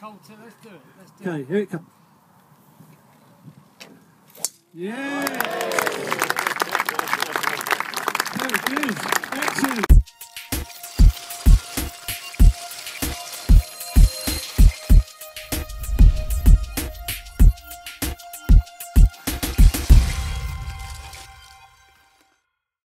cold too. Let's do it. Let's do Okay, here it comes. Yeah! Very good. Excellent.